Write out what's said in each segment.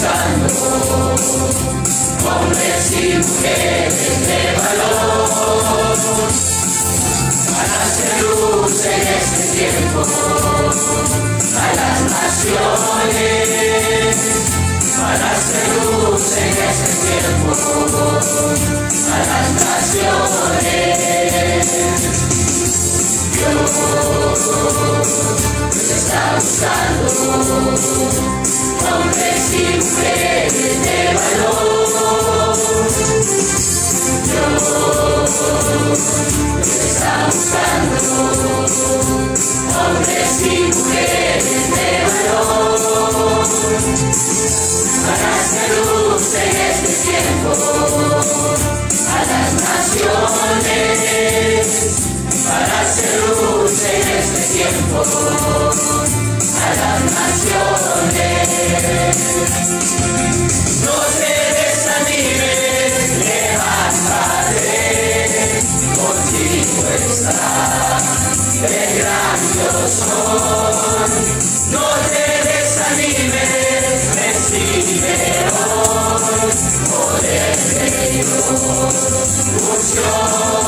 buscando hombres y mujeres de valor para hacer luz en este tiempo a las naciones para hacer luz en este tiempo a las naciones. Dios está buscando hombres y para Dios, unción de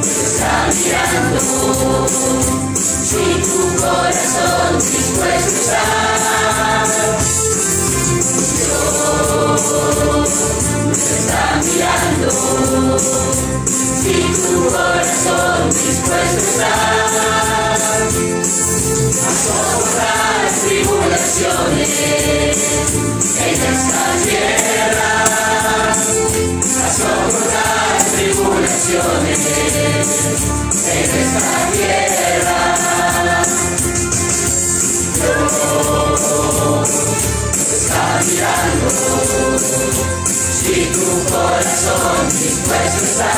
está mirando si tu corazón dispuesto está corazón dispuesto está.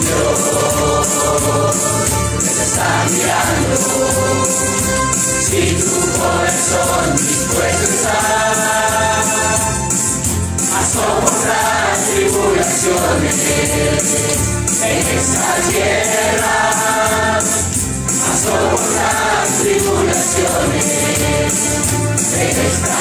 Dios está mirando si tu corazón dispuesto está a soportar tribulaciones en esta tierra, a soportar tribulaciones en esta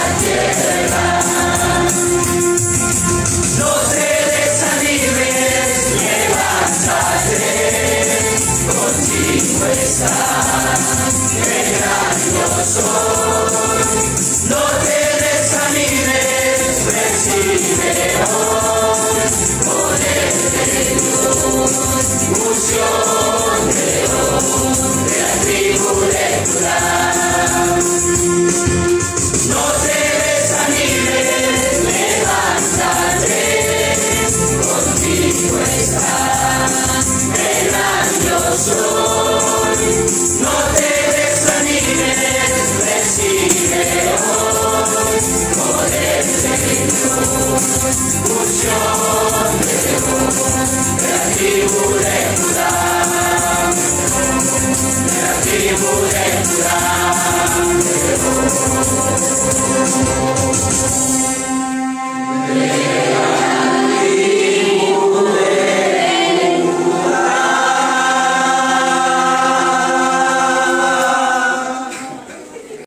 Thank